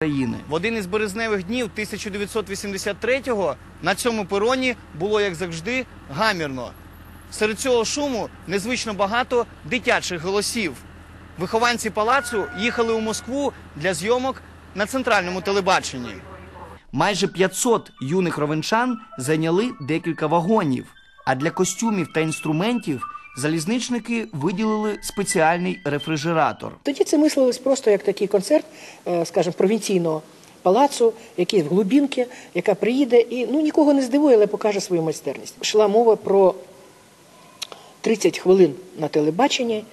країни. В один із березневих днів 1983-го на цьому пероні було, як завжди, гамірно. Серед цього шуму незвично багато дитячих голосів. Вихованці палацу їхали у Москву для зйомок на центральному телебаченні. Майже 500 юних ровенчан зайняли декілька вагонів. А для костюмів та інструментів залізничники виділили спеціальний рефрижератор. Тоді це мислилось просто як такий концерт, е, скажімо, провінційного палацу, який в глубінки, яка приїде і ну нікого не здивує, але покаже свою майстерність. Йшла мова про 30 хвилин на телебаченні.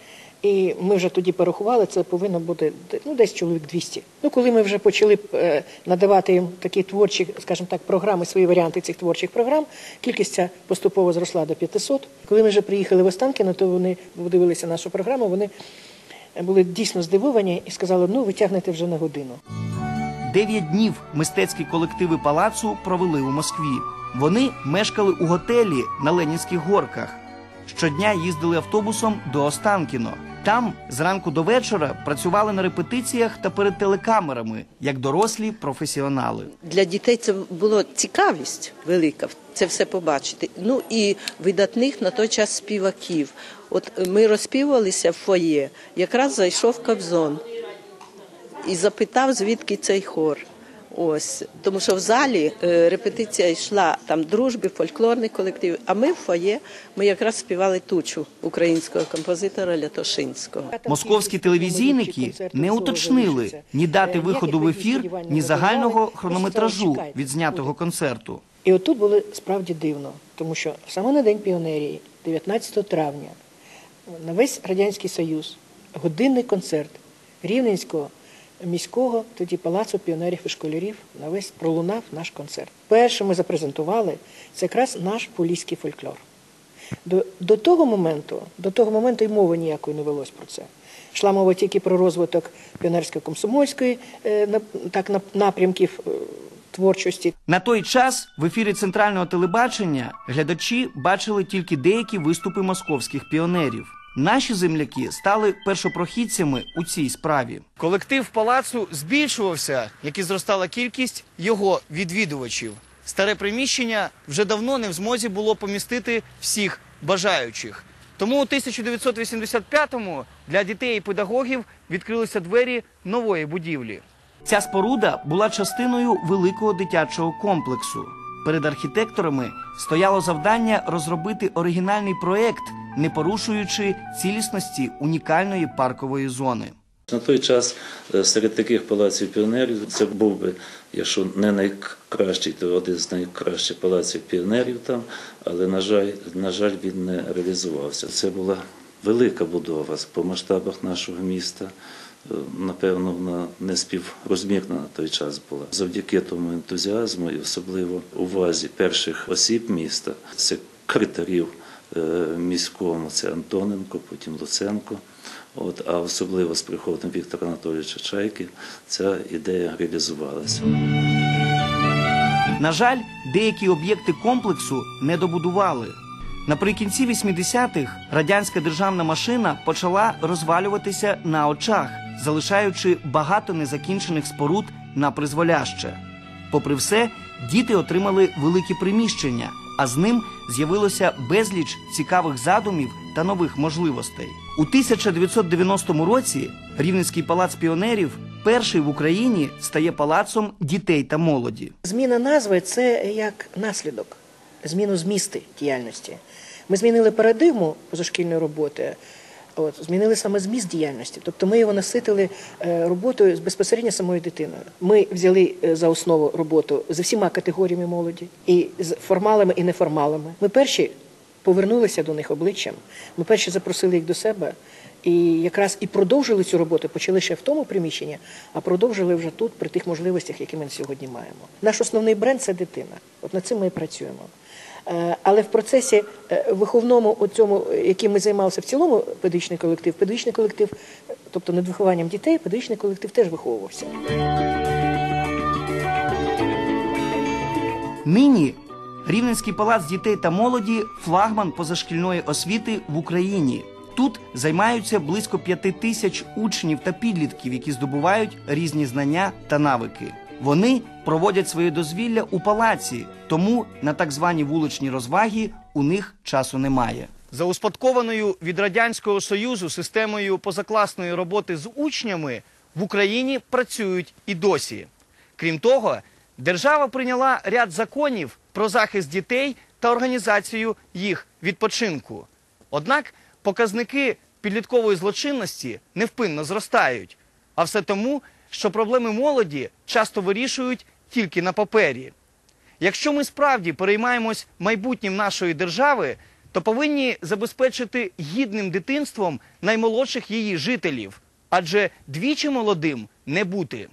І ми вже тоді порахували, це повинно бути ну, десь чоловік 200. Ну, коли ми вже почали е, надавати їм такі творчі, скажімо так, програми, свої варіанти цих творчих програм, кількість ця поступово зросла до 500. Коли ми вже приїхали в Останкіно, то вони подивилися нашу програму, вони були дійсно здивовані і сказали, ну, ви тягнете вже на годину. Дев'ять днів мистецькі колективи палацу провели у Москві. Вони мешкали у готелі на Ленінських горках. Щодня їздили автобусом до Останкіно. Там зранку до вечора працювали на репетиціях та перед телекамерами, як дорослі професіонали. Для дітей це було цікавість велика це все побачити. Ну і видатних на той час співаків. От ми розпівувалися в фоє, якраз зайшов Кобзон і запитав, звідки цей хор. Ось тому, що в залі е, репетиція йшла там дружби, фольклорний колектив. А ми в фоє ми якраз співали тучу українського композитора Лятошинського. Московські телевізійники не уточнили ні дати виходу в ефір, ні загального хронометражу відзнятого концерту. І отут було справді дивно, тому що саме на День піонерії, 19 травня, на весь Радянський Союз, годинний концерт Рівненського міського тоді палацу піонерів і школярів на весь пролунав наш концерт. Перше ми запрезентували це якраз наш поліський фольклор. До, до того моменту, до того моменту й мови ніякої не велось про це. Йшла мова тільки про розвиток піонерсько-комсомольської е, так, напрямків е, творчості. На той час в ефірі центрального телебачення глядачі бачили тільки деякі виступи московських піонерів. Наші земляки стали першопрохідцями у цій справі. Колектив палацу збільшувався, як і зростала кількість його відвідувачів. Старе приміщення вже давно не в змозі було помістити всіх бажаючих. Тому у 1985-му для дітей і педагогів відкрилися двері нової будівлі. Ця споруда була частиною великого дитячого комплексу. Перед архітекторами стояло завдання розробити оригінальний проект, не порушуючи цілісності унікальної паркової зони. На той час е, серед таких палаців піонерів це був би, якщо не найкращий, то один з найкращих палаців піонерів там, але на жаль, на жаль, він не реалізувався. Це була велика будова по масштабах нашого міста. Е, напевно, вона не співрозмірна на той час була. Завдяки тому ентузіазму і особливо увазі перших осіб міста, секретарів міському, це Антоненко, потім Луценко. От, а особливо з приходом Віктора Анатолійовича Чайки ця ідея реалізувалася. На жаль, деякі об'єкти комплексу не добудували. Наприкінці 80-х радянська державна машина почала розвалюватися на очах, залишаючи багато незакінчених споруд на призволяще. Попри все, діти отримали великі приміщення, а з ним з'явилося безліч цікавих задумів та нових можливостей. У 1990 році Рівненський палац піонерів перший в Україні стає палацом дітей та молоді. Зміна назви це як наслідок, зміну змісти діяльності. Ми змінили парадигму позашкільної роботи. От, змінили саме зміст діяльності, тобто ми його наситили е, роботою з безпосередньо самою дитиною. Ми взяли е, за основу роботу з всіма категоріями молоді, і з формалами і неформалами. Ми перші повернулися до них обличчям. Ми перші запросили їх до себе. І якраз і продовжили цю роботу, почали ще в тому приміщенні, а продовжили вже тут, при тих можливостях, які ми сьогодні маємо. Наш основний бренд це дитина. От над цим ми і працюємо. Е, але в процесі е, виховному, цьому, яким ми займалися в цілому, педагогічний колектив, педагогічний колектив, тобто над вихованням дітей, педагогічний колектив теж виховувався. Нині Рівненський палац дітей та молоді флагман позашкільної освіти в Україні. Тут займаються близько п'яти тисяч учнів та підлітків, які здобувають різні знання та навики. Вони проводять своє дозвілля у палаці, тому на так звані вуличні розваги у них часу немає. За успадкованою від Радянського Союзу системою позакласної роботи з учнями в Україні працюють і досі. Крім того, держава прийняла ряд законів про захист дітей та організацію їх відпочинку. Однак показники підліткової злочинності невпинно зростають. А все тому, що проблеми молоді часто вирішують тільки на папері. Якщо ми справді переймаємось майбутнім нашої держави, то повинні забезпечити гідним дитинством наймолодших її жителів, адже двічі молодим не бути.